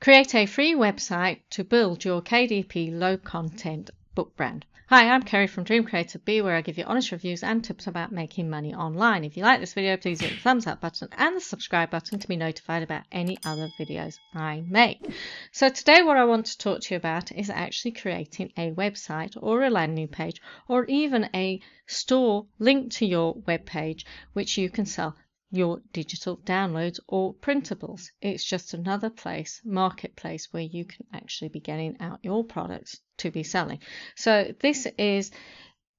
Create a free website to build your KDP low content book brand. Hi, I'm Kerry from Dream Creative Bee, where I give you honest reviews and tips about making money online. If you like this video, please hit the thumbs up button and the subscribe button to be notified about any other videos I make. So today what I want to talk to you about is actually creating a website or a landing page or even a store linked to your web page which you can sell your digital downloads or printables. It's just another place, marketplace, where you can actually be getting out your products to be selling. So this is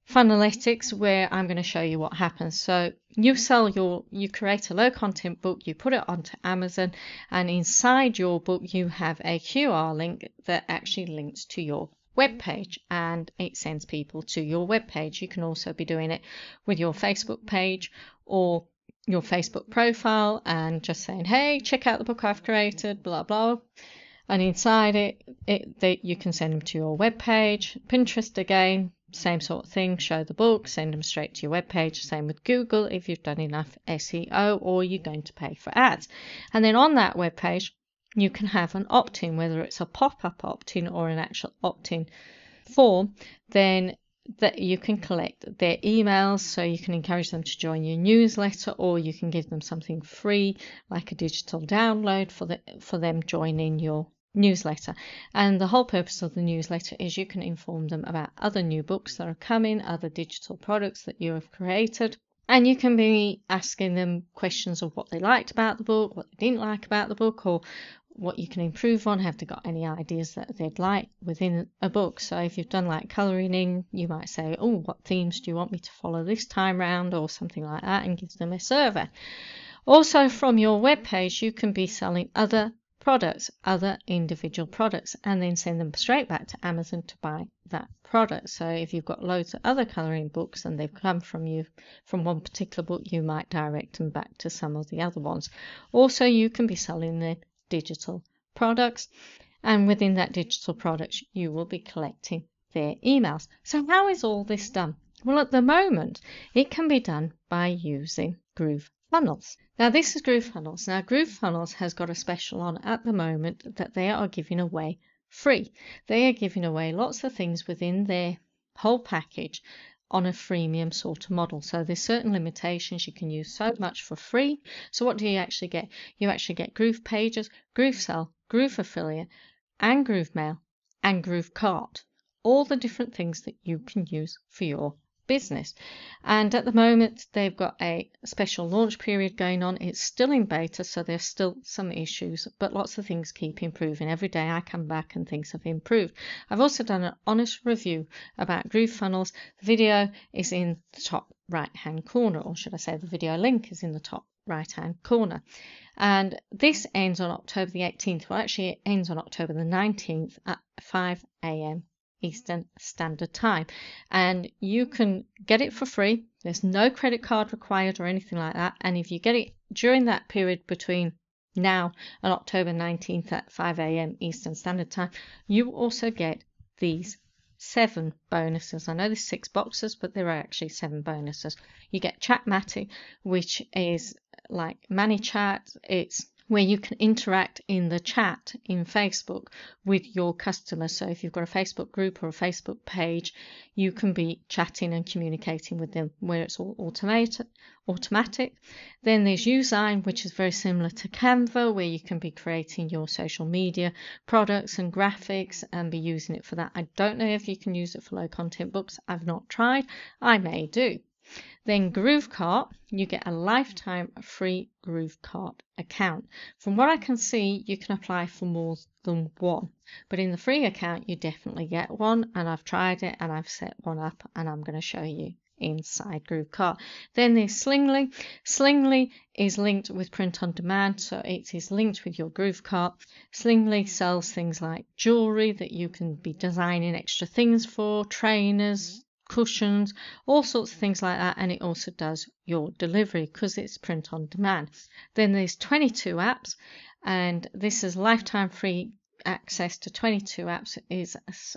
Funnelytics where I'm going to show you what happens. So you sell your, you create a low content book, you put it onto Amazon, and inside your book you have a QR link that actually links to your web page and it sends people to your web page. You can also be doing it with your Facebook page or your Facebook profile and just saying, hey, check out the book I've created, blah, blah. And inside it, it you can send them to your web page. Pinterest again, same sort of thing. Show the book, send them straight to your web page. Same with Google if you've done enough SEO or you're going to pay for ads. And then on that web page, you can have an opt-in, whether it's a pop-up opt-in or an actual opt-in form. Then that you can collect their emails so you can encourage them to join your newsletter or you can give them something free like a digital download for the for them joining your newsletter. And the whole purpose of the newsletter is you can inform them about other new books that are coming other digital products that you have created and you can be asking them questions of what they liked about the book what they didn't like about the book or what you can improve on. Have they got any ideas that they'd like within a book? So if you've done like colouring in, you might say, oh, what themes do you want me to follow this time round or something like that and give them a survey. Also from your web page, you can be selling other products, other individual products, and then send them straight back to Amazon to buy that product. So if you've got loads of other colouring books and they've come from you from one particular book, you might direct them back to some of the other ones. Also, you can be selling the digital products. And within that digital products, you will be collecting their emails. So how is all this done? Well, at the moment, it can be done by using Groove Funnels. Now, this is Groove Funnels. Now, Groove Funnels has got a special on at the moment that they are giving away free. They are giving away lots of things within their whole package on a freemium sort of model. So there's certain limitations. You can use so much for free. So what do you actually get? You actually get Groove Pages, Groove Sell, Groove Affiliate, and Groove Mail, and Groove Kart. All the different things that you can use for your business. And at the moment, they've got a special launch period going on. It's still in beta, so there's still some issues, but lots of things keep improving. Every day I come back and things have improved. I've also done an honest review about Groove Funnels. The video is in the top right hand corner, or should I say, the video link is in the top right hand corner. And this ends on October the 18th. Well, actually, it ends on October the 19th at 5 a.m. Eastern Standard Time. And you can get it for free. There's no credit card required or anything like that. And if you get it during that period between now and October 19th at 5 a.m. Eastern Standard Time, you also get these seven bonuses. I know there's six boxes, but there are actually seven bonuses. You get Chatmatic, which is like ManyChat. It's where you can interact in the chat in Facebook with your customers. So if you've got a Facebook group or a Facebook page, you can be chatting and communicating with them where it's all automated, automatic. Then there's Usign, which is very similar to Canva, where you can be creating your social media products and graphics and be using it for that. I don't know if you can use it for low content books. I've not tried. I may do. Then GrooveKart, you get a lifetime free GrooveKart account. From what I can see, you can apply for more than one. But in the free account, you definitely get one. And I've tried it and I've set one up and I'm going to show you inside GrooveKart. Then there's Slingly. Slingly is linked with print on demand, so it is linked with your GrooveKart. Slingly sells things like jewelry that you can be designing extra things for, trainers, cushions, all sorts of things like that. And it also does your delivery because it's print on demand. Then there's 22 apps, and this is lifetime free access to 22 apps is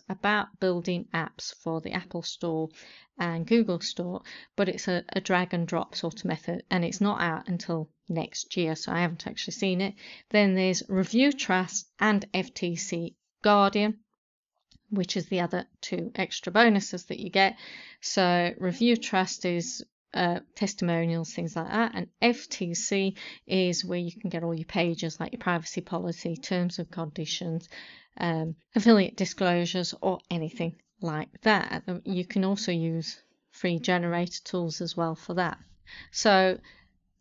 about building apps for the Apple Store and Google Store, but it's a, a, drag and drop sort of method and it's not out until next year, so I haven't actually seen it. Then there's Review Trust and FTC Guardian, which is the other two extra bonuses that you get. So, Review Trust is uh, testimonials, things like that. And FTC is where you can get all your pages like your privacy policy, terms and conditions, um, affiliate disclosures, or anything like that. You can also use free generator tools as well for that. So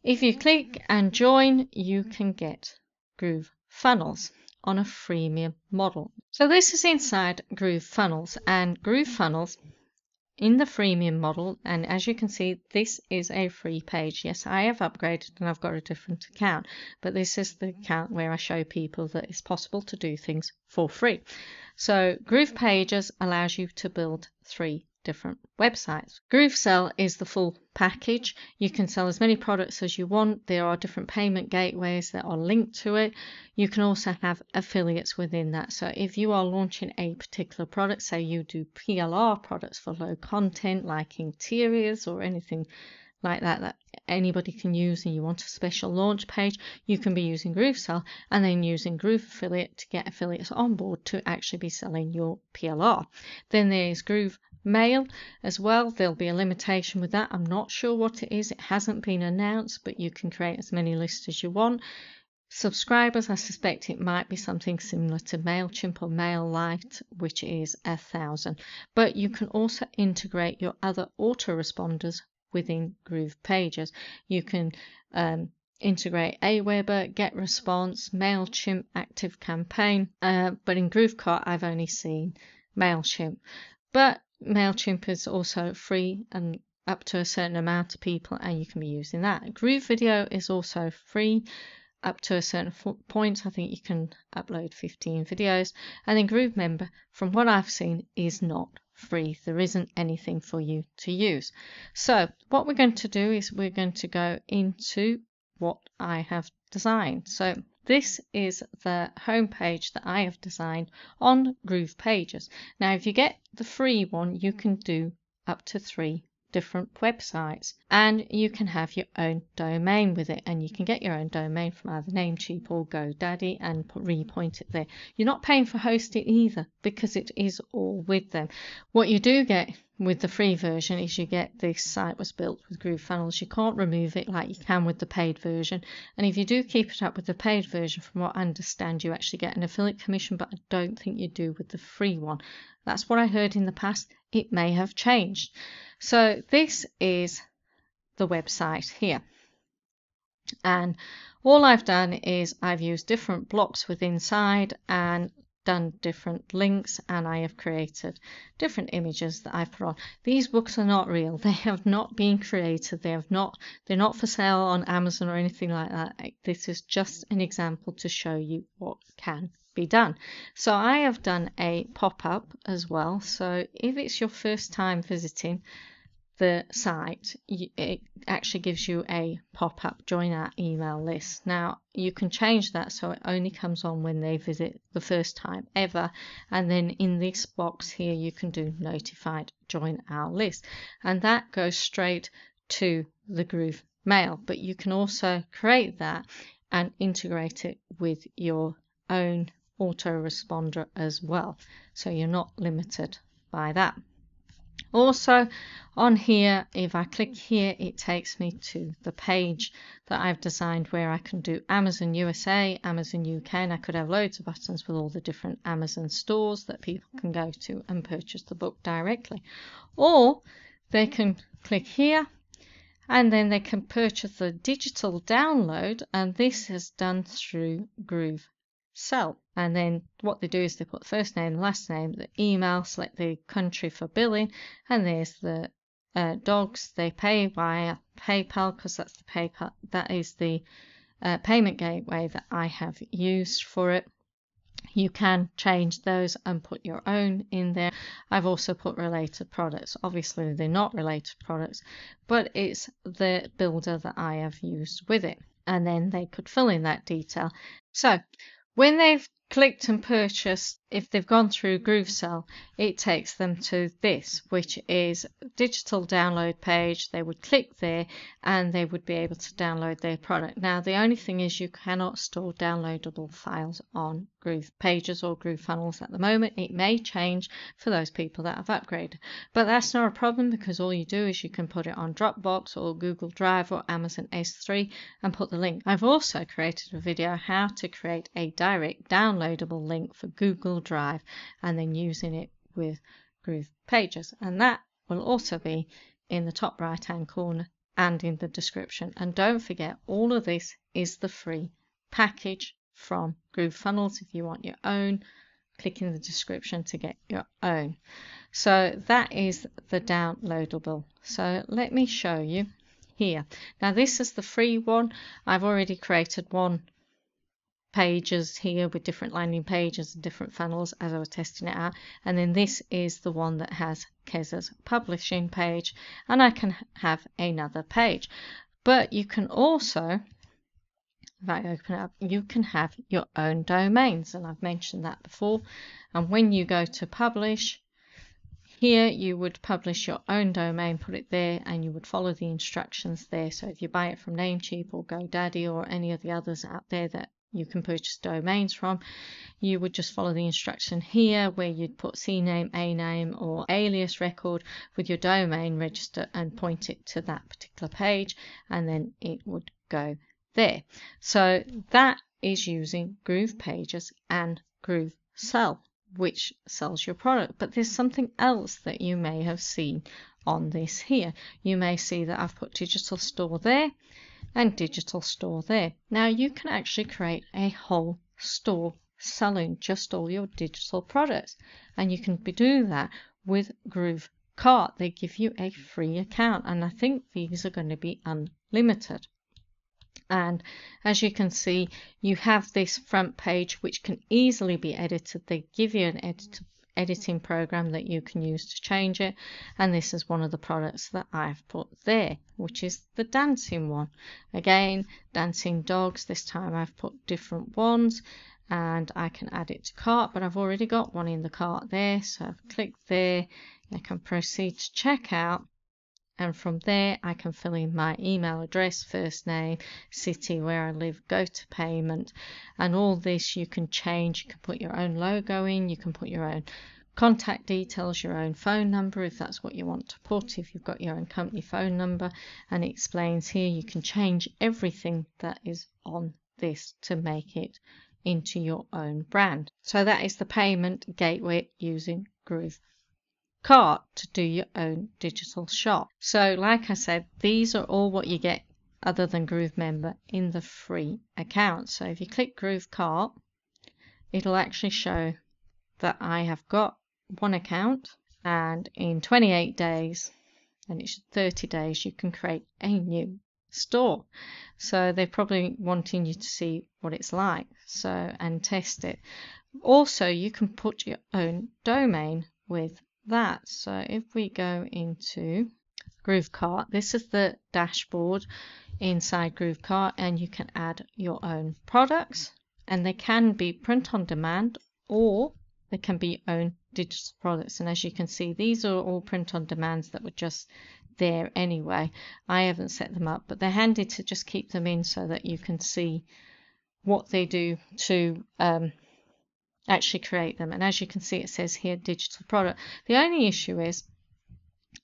if you click and join, you can get Groove Funnels on a freemium model. So this is inside Groove Funnels and Groove Funnels in the freemium model and as you can see this is a free page yes I have upgraded and I've got a different account but this is the account where I show people that it's possible to do things for free so Groove Pages allows you to build three different websites. GrooveSell is the full package. You can sell as many products as you want. There are different payment gateways that are linked to it. You can also have affiliates within that. So if you are launching a particular product, say you do PLR products for low content like interiors or anything like that that anybody can use and you want a special launch page, you can be using GrooveSell and then using Groove Affiliate to get affiliates on board to actually be selling your PLR. Then there's Groove Mail as well. There'll be a limitation with that. I'm not sure what it is. It hasn't been announced, but you can create as many lists as you want. Subscribers, I suspect it might be something similar to MailChimp or MailerLite, which is a thousand. But you can also integrate your other autoresponders within Groove Pages. You can um, integrate Aweber, GetResponse, MailChimp, ActiveCampaign, uh, but in GrooveKart I've only seen MailChimp. But MailChimp is also free and up to a certain amount of people, and you can be using that. Groove Video is also free up to a certain point. I think you can upload 15 videos. And then Groove Member, from what I've seen, is not free. There isn't anything for you to use. So what we're going to do is we're going to go into what I have designed. So this is the home page that I have designed on Groove Pages. Now, if you get the free one, you can do up to three different websites and you can have your own domain with it and you can get your own domain from either Namecheap or GoDaddy and repoint it there. You're not paying for hosting either because it is all with them. What you do get with the free version is you get this site was built with Groove Funnels. You can't remove it like you can with the paid version. And if you do keep it up with the paid version, from what I understand, you actually get an affiliate commission, but I don't think you do with the free one. That's what I heard in the past. It may have changed. So this is the website here. And all I've done is I've used different blocks with inside and done different links and I have created different images that I've put on. These books are not real. They have not been created. They have not they're not for sale on Amazon or anything like that. This is just an example to show you what can be done. So I have done a pop-up as well. So if it's your first time visiting, the site, it actually gives you a pop up join our email list. Now, you can change that so it only comes on when they visit the first time ever. And then in this box here, you can do notified join our list. And that goes straight to the Groove mail. But you can also create that and integrate it with your own autoresponder as well. So you're not limited by that. Also on here, if I click here, it takes me to the page that I've designed where I can do Amazon USA, Amazon UK, and I could have loads of buttons with all the different Amazon stores that people can go to and purchase the book directly. Or they can click here and then they can purchase the digital download and this is done through Groove Sell. And then what they do is they put first name, last name, the email, select the country for billing, and there's the uh, dogs. They pay via PayPal because that's the PayPal. That is the uh, payment gateway that I have used for it. You can change those and put your own in there. I've also put related products. Obviously, they're not related products, but it's the builder that I have used with it. And then they could fill in that detail. So when they've clicked and purchased, if they've gone through GrooveSell, it takes them to this, which is digital download page. They would click there and they would be able to download their product. Now, the only thing is you cannot store downloadable files on Groove Pages or Groove Funnels at the moment. It may change for those people that have upgraded, but that's not a problem because all you do is you can put it on Dropbox or Google Drive or Amazon S3 and put the link. I've also created a video how to create a direct downloadable link for Google Drive and then using it with Groove Pages. And that will also be in the top right hand corner and in the description. And don't forget, all of this is the free package from Groove Funnels. If you want your own, click in the description to get your own. So that is the downloadable. So let me show you here. Now this is the free one. I've already created one pages here with different landing pages and different funnels as I was testing it out. And then this is the one that has Keza's publishing page and I can have another page. But you can also, if I open up, you can have your own domains and I've mentioned that before. And when you go to publish, here you would publish your own domain, put it there, and you would follow the instructions there. So if you buy it from Namecheap or GoDaddy or any of the others out there that you can purchase domains from. You would just follow the instruction here where you'd put CNAME, A name or alias record with your domain register and point it to that particular page and then it would go there. So that is using Groove Pages and Groove Sell which sells your product. But there's something else that you may have seen on this here. You may see that I've put digital store there and digital store there. Now you can actually create a whole store selling just all your digital products and you can do that with Groove Kart. They give you a free account and I think these are going to be unlimited. And as you can see, you have this front page which can easily be edited. They give you an edit editing program that you can use to change it and this is one of the products that I've put there which is the dancing one. Again dancing dogs this time I've put different ones and I can add it to cart but I've already got one in the cart there so I've clicked there I can proceed to checkout and from there I can fill in my email address, first name, city where I live, go to payment, and all this you can change. You can put your own logo in, you can put your own contact details, your own phone number if that's what you want to put, if you've got your own company phone number, and it explains here you can change everything that is on this to make it into your own brand. So that is the payment gateway using Groove cart to do your own digital shop. So like I said, these are all what you get other than Groove Member in the free account. So if you click Groove Kart, it'll actually show that I have got one account and in 28 days and it's 30 days you can create a new store so they're probably wanting you to see what it's like so and test it also you can put your own domain with that. So if we go into Groove Kart, this is the dashboard inside Groove Kart and you can add your own products and they can be print on demand or they can be own digital products and as you can see these are all print on demands that were just there anyway I haven't set them up but they're handy to just keep them in so that you can see what they do to um, actually create them. And as you can see, it says here digital product. The only issue is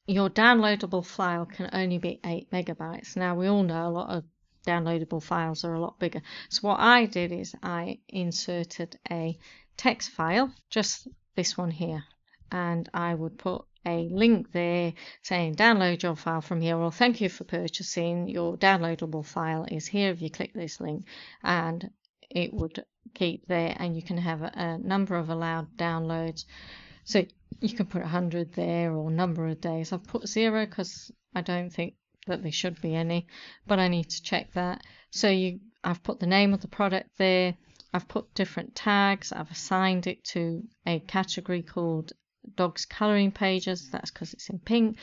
your downloadable file can only be 8 megabytes. Now, we all know a lot of downloadable files are a lot bigger. So what I did is I inserted a text file, just this one here, and I would put a link there saying download your file from here or thank you for purchasing your downloadable file is here if you click this link and it would keep there and you can have a, a number of allowed downloads. So you can put 100 there or number of days. I've put zero because I don't think that there should be any but I need to check that. So you I've put the name of the product there. I've put different tags. I've assigned it to a category called dogs coloring pages. That's because it's in pink.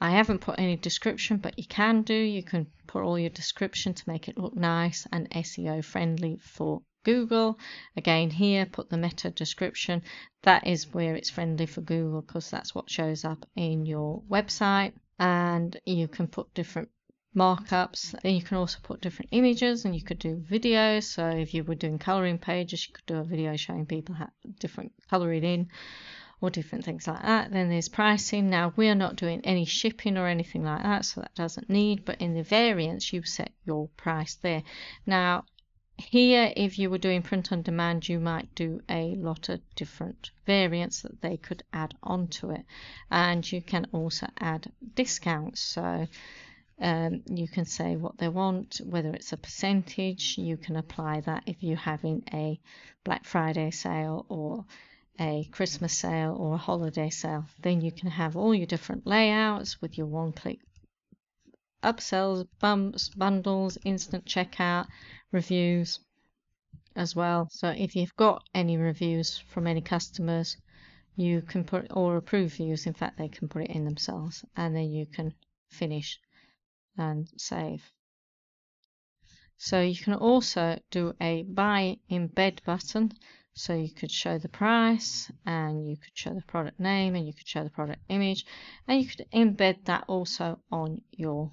I haven't put any description, but you can do. You can put all your description to make it look nice and SEO friendly for Google. Again, here put the meta description. That is where it's friendly for Google because that's what shows up in your website. And you can put different markups. Then you can also put different images and you could do videos. So if you were doing coloring pages, you could do a video showing people how different coloring in or different things like that. Then there's pricing. Now we are not doing any shipping or anything like that, so that doesn't need, but in the variants you set your price there. Now here, if you were doing print on demand, you might do a lot of different variants that they could add onto it. And you can also add discounts. So um, you can say what they want, whether it's a percentage. You can apply that if you're having a Black Friday sale or a Christmas sale or a holiday sale. Then you can have all your different layouts with your one click upsells, bumps, bundles, instant checkout, reviews as well. So if you've got any reviews from any customers, you can put or approve views. In fact, they can put it in themselves, and then you can finish and save. So you can also do a buy embed button. So you could show the price and you could show the product name and you could show the product image and you could embed that also on your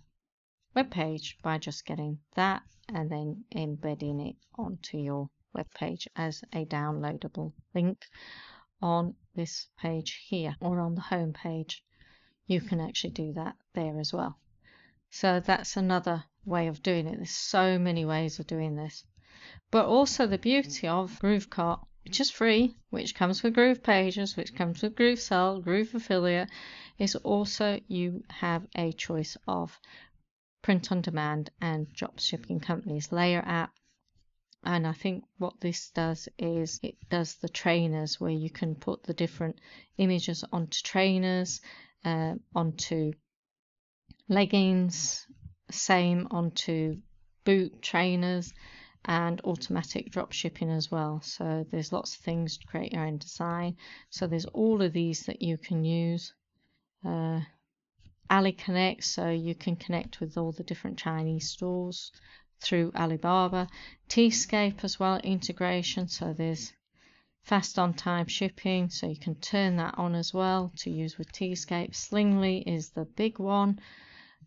web page by just getting that and then embedding it onto your web page as a downloadable link on this page here or on the home page. You can actually do that there as well. So that's another way of doing it. There's so many ways of doing this. But also the beauty of GrooveKart, which is free, which comes with Groove Pages, which comes with Groove Sell, Groove Affiliate, is also you have a choice of print on demand and drop shipping companies layer app. And I think what this does is it does the trainers where you can put the different images onto trainers uh, onto leggings same onto boot trainers and automatic drop shipping as well. So there's lots of things to create your own design. So there's all of these that you can use uh, Ali Connect, so you can connect with all the different Chinese stores through Alibaba. Teescape as well, integration, so there's fast on time shipping, so you can turn that on as well to use with Teescape. Slingly is the big one.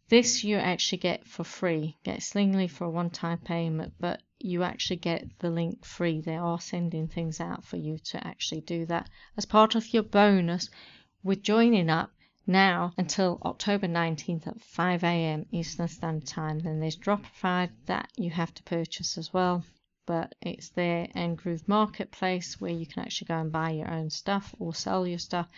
This you actually get for free. Get Slingly for a one time payment, but you actually get the link free. They are sending things out for you to actually do that as part of your bonus with joining up now until October 19th at 5 a.m. Eastern Standard Time. Then there's Dropify that you have to purchase as well, but it's there and Groove Marketplace where you can actually go and buy your own stuff or sell your stuff.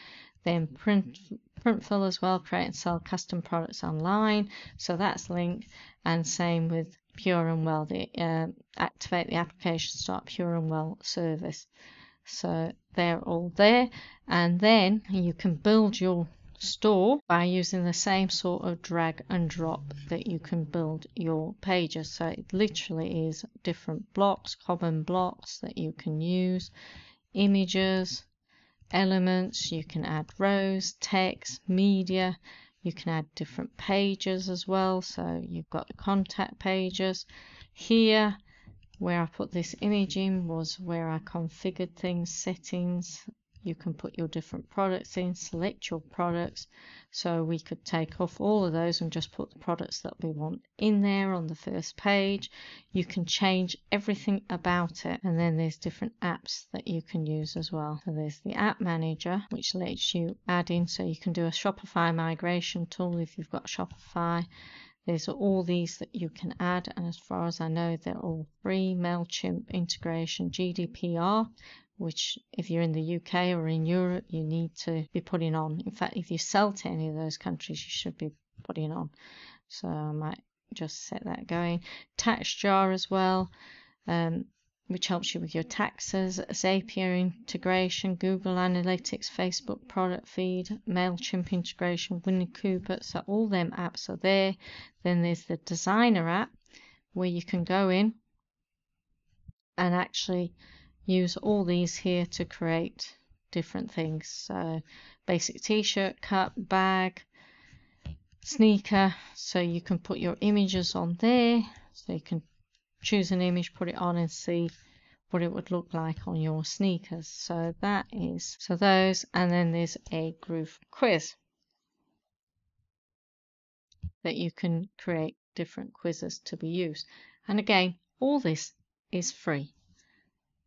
Then Print Printful as well, create and sell custom products online. So that's linked, and same with Pure and Well. The uh, activate the application start Pure and Well service. So they're all there, and then you can build your store by using the same sort of drag and drop that you can build your pages. So it literally is different blocks, common blocks that you can use, images, elements, you can add rows, text, media, you can add different pages as well. So you've got the contact pages. Here, where I put this image in was where I configured things, settings, you can put your different products in, select your products. So we could take off all of those and just put the products that we want in there on the first page. You can change everything about it. And then there's different apps that you can use as well. So there's the app manager, which lets you add in so you can do a Shopify migration tool if you've got Shopify. There's all these that you can add, and as far as I know, they're all free. MailChimp integration, GDPR, which if you're in the UK or in Europe, you need to be putting on. In fact, if you sell to any of those countries, you should be putting on. So I might just set that going. TaxJar as well, um, which helps you with your taxes. Zapier integration, Google Analytics, Facebook product feed, MailChimp integration, Winnie Cooper. So all them apps are there. Then there's the Designer app where you can go in and actually use all these here to create different things. So basic t-shirt, cup, bag, sneaker. So you can put your images on there. So you can choose an image, put it on and see what it would look like on your sneakers. So that is, so those, and then there's a groove quiz that you can create different quizzes to be used. And again, all this is free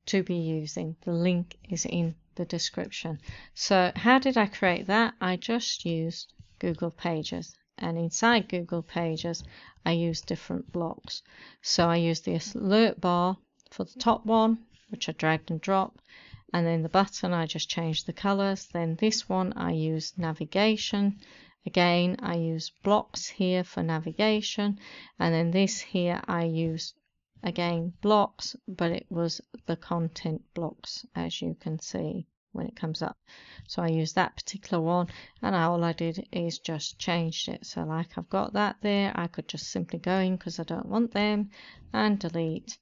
to be using. The link is in the description. So how did I create that? I just used Groove Pages and inside Groove Pages I use different blocks. So I use the alert bar for the top one which I dragged and dropped and then the button I just changed the colors then this one I use navigation again I use blocks here for navigation and then this here I use again blocks but it was the content blocks as you can see when it comes up. So I use that particular one and all I did is just changed it. So like I've got that there I could just simply go in because I don't want them and delete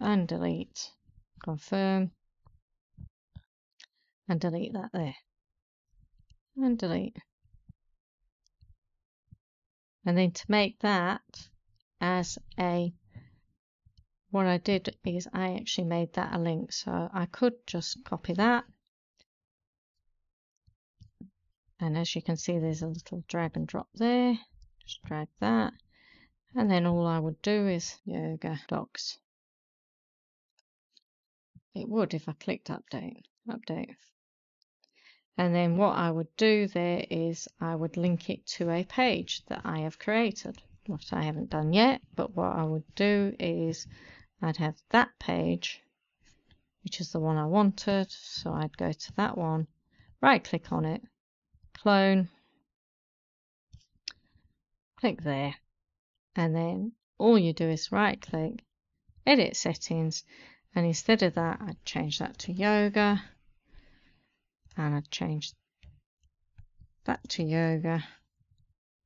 and delete confirm and delete that there and delete. And then to make that as a what I did is I actually made that a link so I could just copy that. And as you can see there's a little drag and drop there. Just drag that. And then all I would do is yoga docs it would if I clicked update update. And then what I would do there is I would link it to a page that I have created what I haven't done yet but what I would do is I'd have that page, which is the one I wanted. So I'd go to that one, right click on it, clone, click there, and then all you do is right click, edit settings, and instead of that, I'd change that to yoga, and I'd change that to yoga,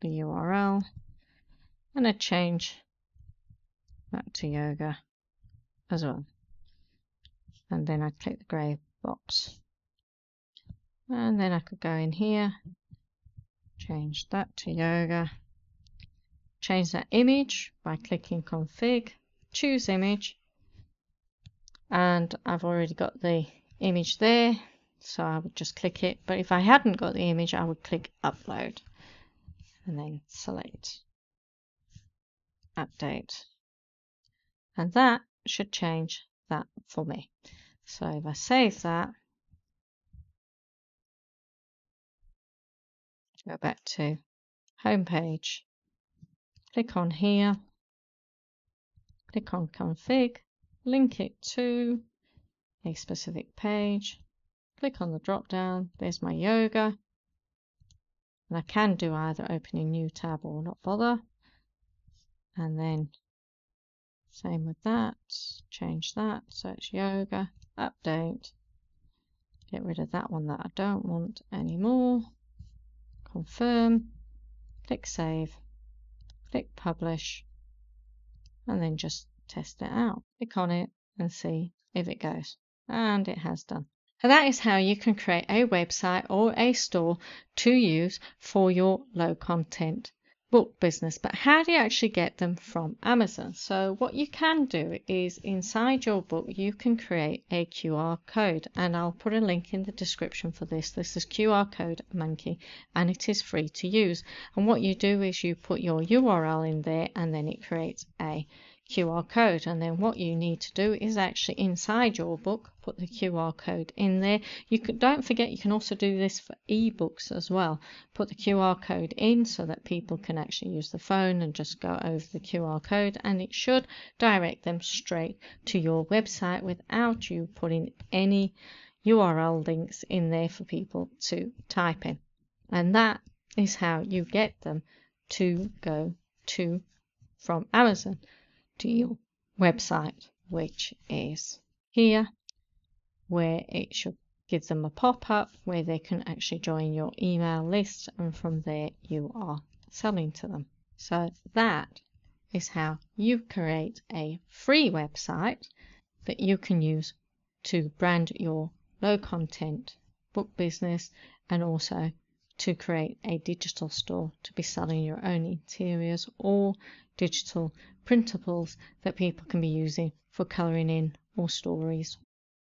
the URL, and I'd change that to yoga as well. And then I click the grey box. And then I could go in here, change that to yoga, change that image by clicking config, choose image, and I've already got the image there, so I would just click it. But if I hadn't got the image, I would click upload and then select update. And that should change that for me. So if I save that, go back to home page, click on here, click on config, link it to a specific page, click on the drop down, there's my yoga, and I can do either opening new tab or not bother, and then same with that. Change that. Search yoga. Update. Get rid of that one that I don't want anymore. Confirm. Click save. Click publish. And then just test it out. Click on it and see if it goes. And it has done. And that is how you can create a website or a store to use for your low content book business, but how do you actually get them from Amazon? So what you can do is inside your book, you can create a QR code and I'll put a link in the description for this. This is QR code monkey and it is free to use. And what you do is you put your URL in there and then it creates a QR code and then what you need to do is actually inside your book put the QR code in there. You could, don't forget you can also do this for ebooks as well. Put the QR code in so that people can actually use the phone and just go over the QR code and it should direct them straight to your website without you putting any URL links in there for people to type in. And that is how you get them to go to from Amazon to your website, which is here, where it should give them a pop-up where they can actually join your email list and from there you are selling to them. So that is how you create a free website that you can use to brand your low content book business and also to create a digital store to be selling your own interiors or digital printables that people can be using for colouring in or stories.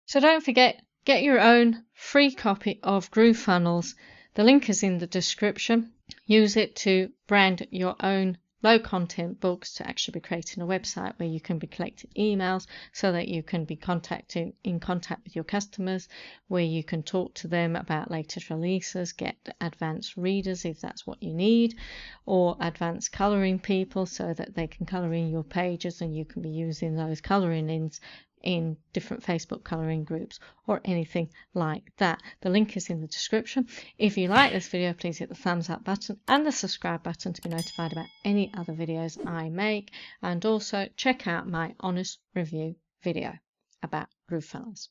So don't forget, get your own free copy of GrooveFunnels. The link is in the description. Use it to brand your own low content books to actually be creating a website where you can be collecting emails so that you can be contacting in contact with your customers where you can talk to them about latest releases get advanced readers if that's what you need or advanced coloring people so that they can color in your pages and you can be using those coloring ins in different Facebook colouring groups or anything like that. The link is in the description. If you like this video, please hit the thumbs up button and the subscribe button to be notified about any other videos I make. And also check out my honest review video about GrooveFunnels.